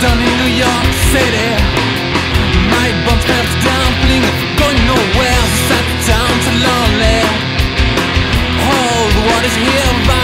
down in New York City. My bombs melt down, feeling going nowhere. Sat down to lonely. All what is here